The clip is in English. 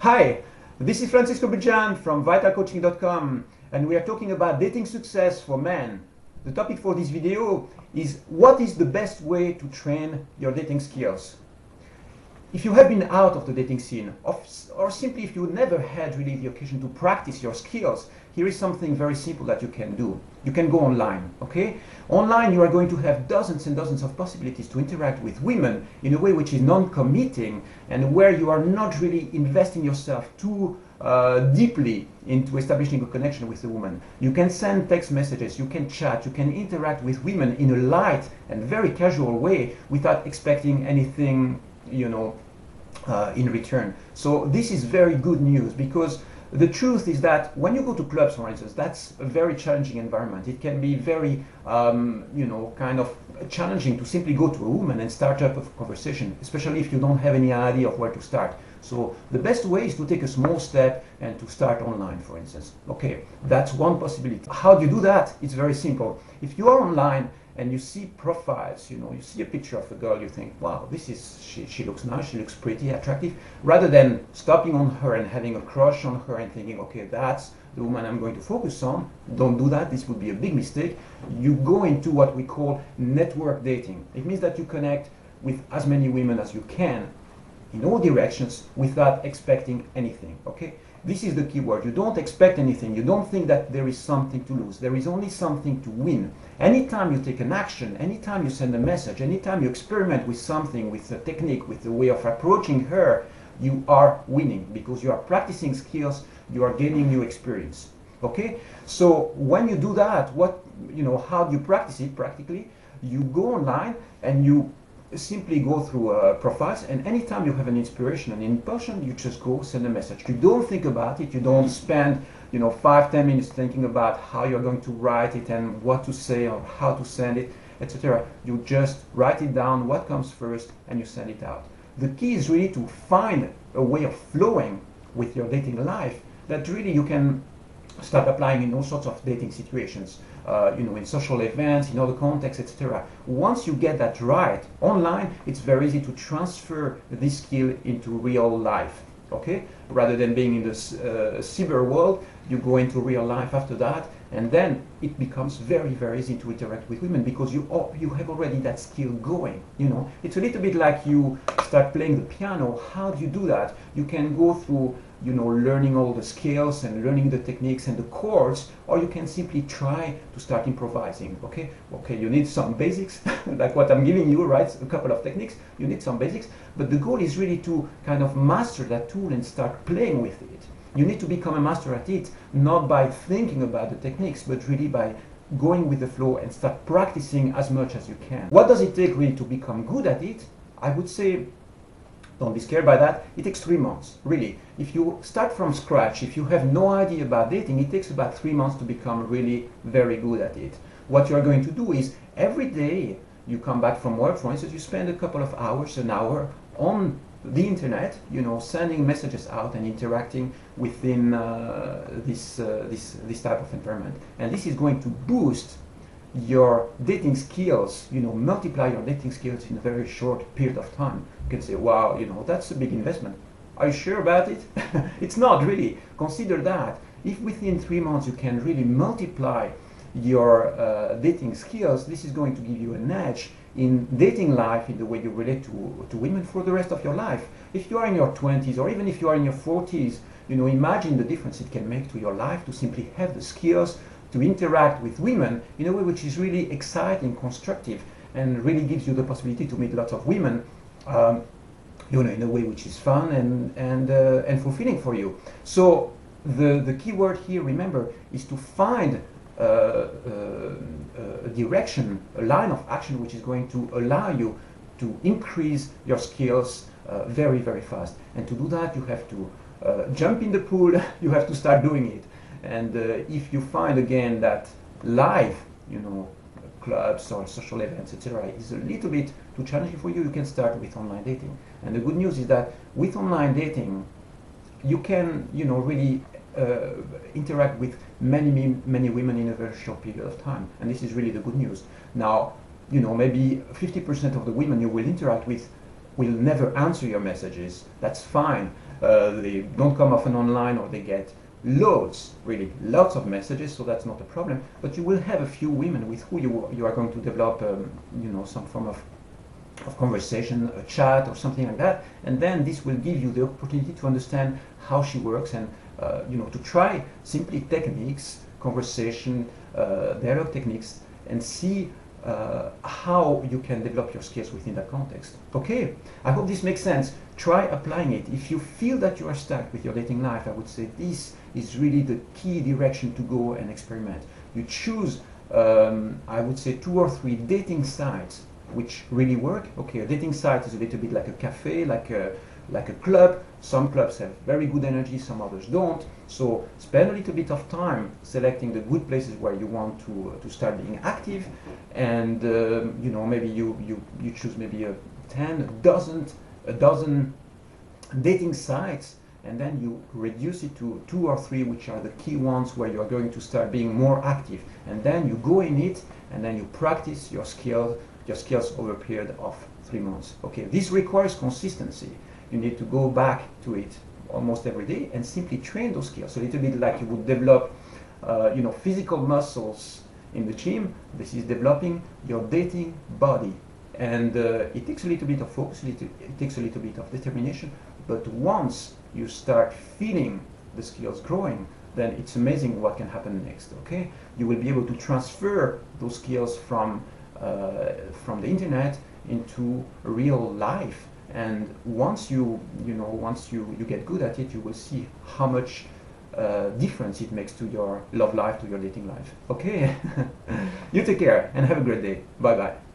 Hi, this is Francisco Bujan from vitalcoaching.com and we are talking about dating success for men. The topic for this video is what is the best way to train your dating skills? If you have been out of the dating scene, or simply if you never had really the occasion to practice your skills, here is something very simple that you can do. You can go online, okay? Online you are going to have dozens and dozens of possibilities to interact with women in a way which is non-committing and where you are not really investing yourself too uh, deeply into establishing a connection with a woman. You can send text messages, you can chat, you can interact with women in a light and very casual way without expecting anything you know, uh, in return. So this is very good news because the truth is that when you go to clubs, for instance, that's a very challenging environment. It can be very, um, you know, kind of challenging to simply go to a woman and start up a conversation, especially if you don't have any idea of where to start. So the best way is to take a small step and to start online, for instance. Okay, that's one possibility. How do you do that? It's very simple. If you are online and you see profiles, you know, you see a picture of a girl, you think, wow, this is, she, she looks nice, she looks pretty, attractive, rather than stopping on her and having a crush on her and thinking, okay, that's the woman I'm going to focus on. Don't do that, this would be a big mistake. You go into what we call network dating. It means that you connect with as many women as you can in all directions without expecting anything, okay? This is the key word. You don't expect anything. You don't think that there is something to lose. There is only something to win. Anytime you take an action, anytime you send a message, anytime you experiment with something, with a technique, with a way of approaching her, you are winning because you are practicing skills, you are gaining new experience. Okay? So when you do that, what you know, how do you practice it practically? You go online and you simply go through uh, profiles and anytime you have an inspiration and impulsion you just go send a message. You don't think about it. You don't spend you know five ten minutes thinking about how you're going to write it and what to say or how to send it etc you just write it down what comes first and you send it out. The key is really to find a way of flowing with your dating life that really you can start applying in all sorts of dating situations, uh, you know, in social events, in other contexts, etc. Once you get that right online, it's very easy to transfer this skill into real life. Okay, rather than being in the uh, cyber world, you go into real life after that, and then it becomes very, very easy to interact with women because you you have already that skill going. You know, it's a little bit like you start playing the piano. How do you do that? You can go through you know, learning all the skills and learning the techniques and the chords, or you can simply try to start improvising, okay? Okay, you need some basics, like what I'm giving you, right? A couple of techniques, you need some basics, but the goal is really to kind of master that tool and start playing with it. You need to become a master at it, not by thinking about the techniques, but really by going with the flow and start practicing as much as you can. What does it take really to become good at it? I would say don't be scared by that. It takes three months, really. If you start from scratch, if you have no idea about dating, it takes about three months to become really very good at it. What you are going to do is every day you come back from work, for instance, you spend a couple of hours, an hour on the internet, you know, sending messages out and interacting within uh, this, uh, this, this type of environment. And this is going to boost your dating skills, you know, multiply your dating skills in a very short period of time. You can say, wow, you know, that's a big investment. Are you sure about it? it's not really. Consider that. If within three months you can really multiply your uh, dating skills, this is going to give you an edge in dating life, in the way you relate to, to women for the rest of your life. If you are in your 20s or even if you are in your 40s, you know, imagine the difference it can make to your life to simply have the skills to interact with women in a way which is really exciting, constructive, and really gives you the possibility to meet lots of women, um, you know, in a way which is fun and and uh, and fulfilling for you. So the the key word here, remember, is to find a direction, a line of action which is going to allow you to increase your skills uh, very very fast. And to do that, you have to uh, jump in the pool. you have to start doing it. And uh, if you find again that live, you know, clubs or social events, etc., is a little bit too challenging for you, you can start with online dating. And the good news is that with online dating, you can, you know, really uh, interact with many, many women in a very short period of time. And this is really the good news. Now, you know, maybe 50% of the women you will interact with will never answer your messages. That's fine. uh, they don't come often online or they get loads, really lots of messages, so that's not a problem. But you will have a few women with who you, you are going to develop, um, you know, some form of, of conversation, a chat or something like that. And then this will give you the opportunity to understand how she works and, uh, you know, to try simply techniques, conversation, uh, dialogue techniques, and see uh, how you can develop your skills within that context. Okay, I hope this makes sense. Try applying it. If you feel that you are stuck with your dating life, I would say this is really the key direction to go and experiment. You choose, um, I would say, two or three dating sites which really work. Okay, a dating site is a little bit like a cafe, like a like a club. Some clubs have very good energy, some others don't. So spend a little bit of time selecting the good places where you want to, uh, to start being active. And, uh, you know, maybe you, you, you choose maybe a 10, a dozen, a dozen dating sites and then you reduce it to two or three which are the key ones where you are going to start being more active and then you go in it and then you practice your skills your skills over a period of three months okay this requires consistency you need to go back to it almost every day and simply train those skills. A little bit like you would develop, uh, you know, physical muscles in the gym. This is developing your dating body, and uh, it takes a little bit of focus. it takes a little bit of determination. But once you start feeling the skills growing, then it's amazing what can happen next. Okay, you will be able to transfer those skills from from the internet into real life. And once you you know once you you get good at it you will see how much uh, difference it makes to your love life to your dating life. Okay? You take care and have a great day. Bye bye